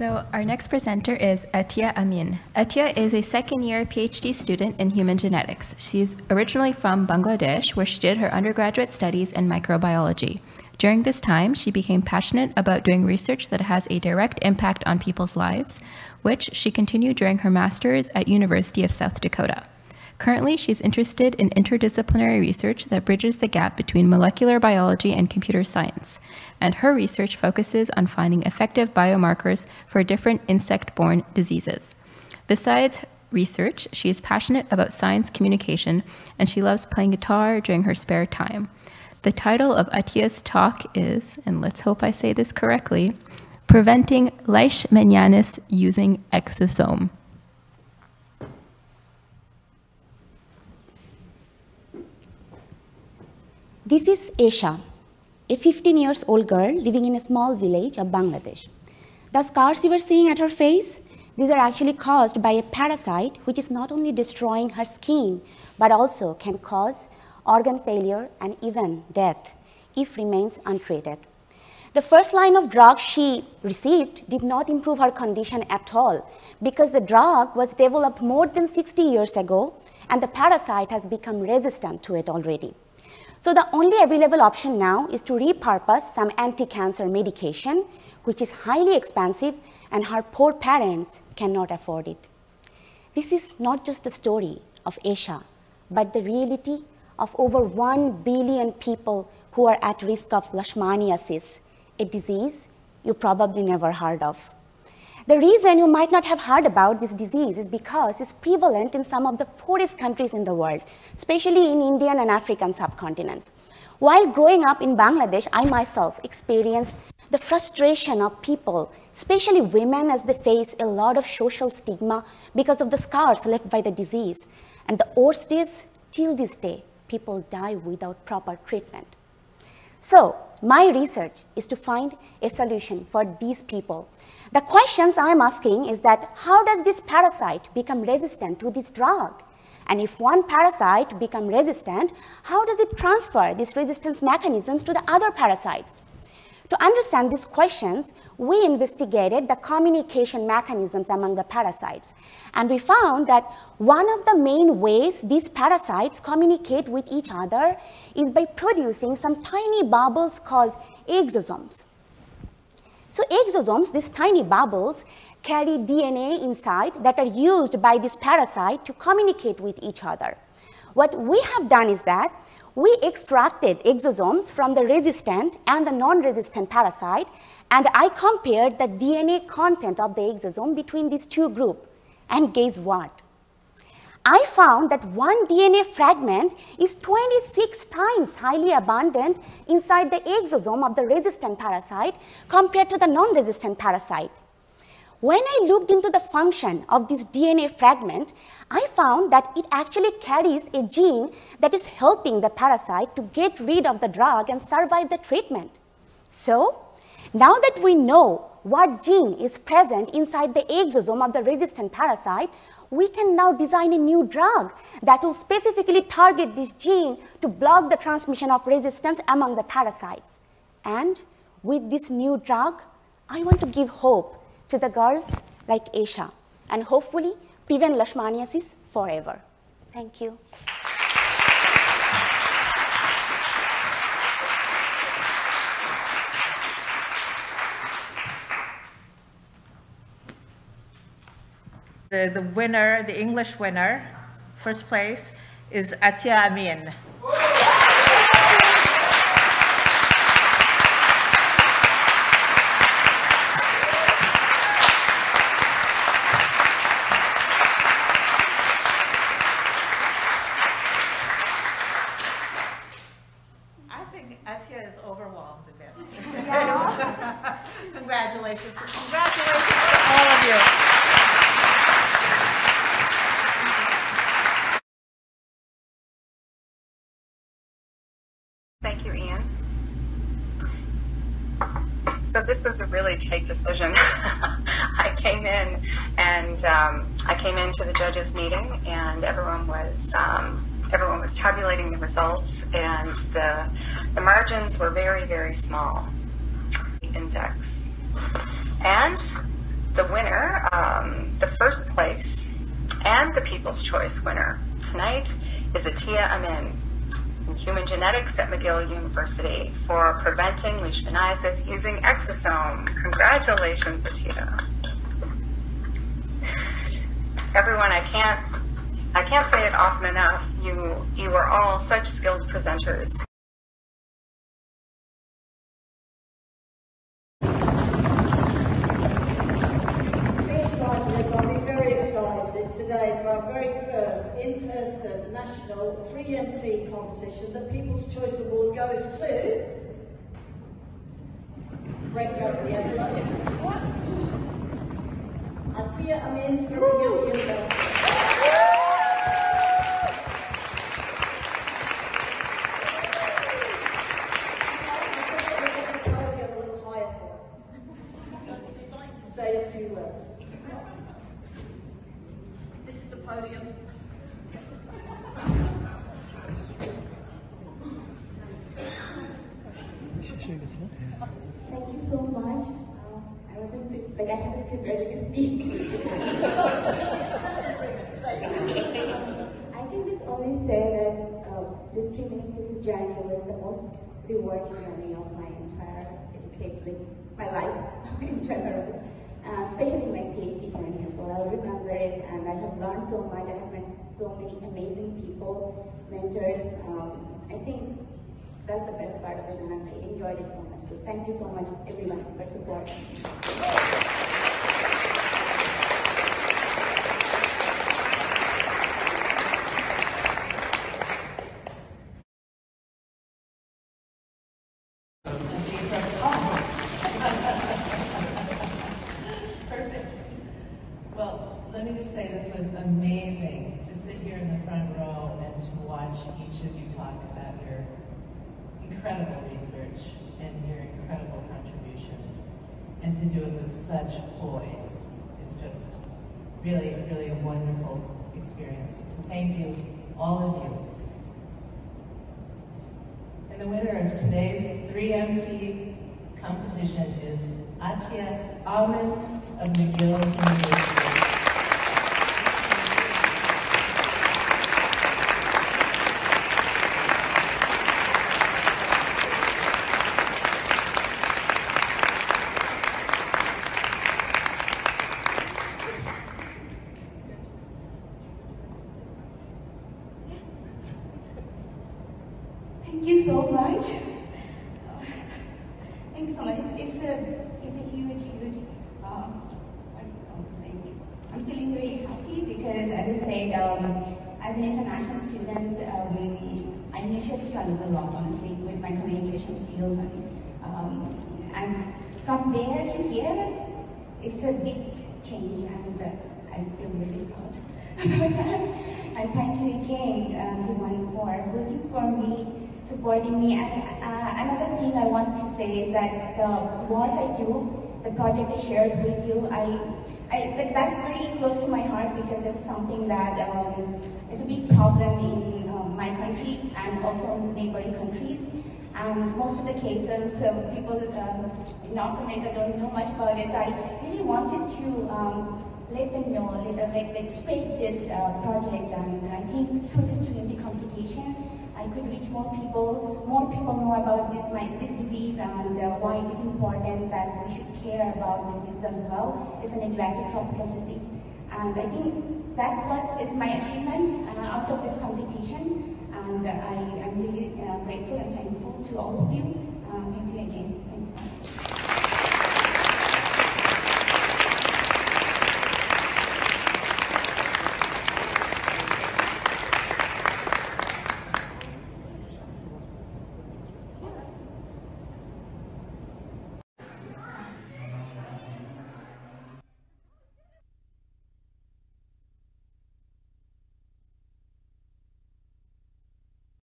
So our next presenter is Atia Amin. Atia is a second-year PhD student in human genetics. She's originally from Bangladesh, where she did her undergraduate studies in microbiology. During this time, she became passionate about doing research that has a direct impact on people's lives, which she continued during her master's at University of South Dakota. Currently, she's interested in interdisciplinary research that bridges the gap between molecular biology and computer science, and her research focuses on finding effective biomarkers for different insect-borne diseases. Besides research, she is passionate about science communication, and she loves playing guitar during her spare time. The title of Atia's talk is, and let's hope I say this correctly, Preventing Leishmaniasis Using Exosome. This is Aisha, a 15 years old girl living in a small village of Bangladesh. The scars you are seeing at her face, these are actually caused by a parasite which is not only destroying her skin, but also can cause organ failure and even death if remains untreated. The first line of drug she received did not improve her condition at all because the drug was developed more than 60 years ago and the parasite has become resistant to it already. So the only available option now is to repurpose some anti-cancer medication, which is highly expensive and her poor parents cannot afford it. This is not just the story of Aisha, but the reality of over 1 billion people who are at risk of leishmaniasis, a disease you probably never heard of. The reason you might not have heard about this disease is because it's prevalent in some of the poorest countries in the world, especially in Indian and African subcontinents. While growing up in Bangladesh, I myself experienced the frustration of people, especially women, as they face a lot of social stigma because of the scars left by the disease. And the worst is, till this day, people die without proper treatment. So, my research is to find a solution for these people the questions I'm asking is that how does this parasite become resistant to this drug? And if one parasite become resistant, how does it transfer these resistance mechanisms to the other parasites? To understand these questions, we investigated the communication mechanisms among the parasites. And we found that one of the main ways these parasites communicate with each other is by producing some tiny bubbles called exosomes. So exosomes, these tiny bubbles, carry DNA inside that are used by this parasite to communicate with each other. What we have done is that we extracted exosomes from the resistant and the non-resistant parasite, and I compared the DNA content of the exosome between these two groups. And guess what? I found that one DNA fragment is 26 times highly abundant inside the exosome of the resistant parasite compared to the non-resistant parasite. When I looked into the function of this DNA fragment, I found that it actually carries a gene that is helping the parasite to get rid of the drug and survive the treatment. So, now that we know what gene is present inside the exosome of the resistant parasite, we can now design a new drug that will specifically target this gene to block the transmission of resistance among the parasites. And with this new drug, I want to give hope to the girls like Aisha and hopefully prevent leishmaniasis forever. Thank you. The, the winner, the English winner, first place, is Atia Amin. I think Atia is overwhelmed a bit. Congratulations. Congratulations to all of you. Thank you, Ian. So this was a really tight decision. I came in and um, I came into the judges' meeting, and everyone was um, everyone was tabulating the results, and the the margins were very very small. Index, and the winner, um, the first place, and the People's Choice winner tonight is Atia Amin in Human Genetics at McGill University for preventing leishmaniasis using exosome. Congratulations, Atia. Everyone, I can't I can't say it often enough. You you are all such skilled presenters. Today for our very first in-person national 3MT competition. The People's Choice Award goes to... Break over the envelope. Atia Amin from Yale University. say a few words. This is the podium. Thank you so much. Uh, I wasn't like I haven't prepared like a speech. I can just only say that uh, this three minute thesis journey was the most rewarding journey of my entire education, my life in general. Uh, especially my PhD journey as well. I'll remember it and I have learned so much. I have met so many amazing people, mentors. Um, I think that's the best part of it and I enjoyed it so much. So thank you so much everyone for support. Perfect. Well, let me just say this was amazing to sit here in the front row and to watch each of you talk about your incredible research and your incredible contributions and to do it with such poise. It's just really, really a wonderful experience. So thank you, all of you. And the winner of today's 3MT competition is Atia Amin of McGill University. Thank you so much. Thank you so much. It's, it's a it's a huge, huge. Uh, what? I'm feeling really happy because, as I said, um, as an international student, um, I initially struggled a lot, honestly, with my communication skills, and um, and from there to here, it's a big change, and uh, I feel really proud about that. And thank you again, uh, everyone, for voting for me supporting me. And uh, another thing I want to say is that the work I do, the project I shared with you, I, I that's very close to my heart because that's something that um, is a big problem in um, my country and also in neighboring countries. And most of the cases, um, people um, in North America don't know much about it. So I really wanted to um, let them know, let, uh, let, let spread this uh, project. And I think through this 3MT competition, I could reach more people, more people know about this, my, this disease and uh, why it is important that we should care about this disease as well. It's a neglected tropical disease. And I think that's what is my achievement uh, out of this competition. And uh, I, I'm really uh, grateful and thankful to all of you. Uh, thank you again. Thanks so much.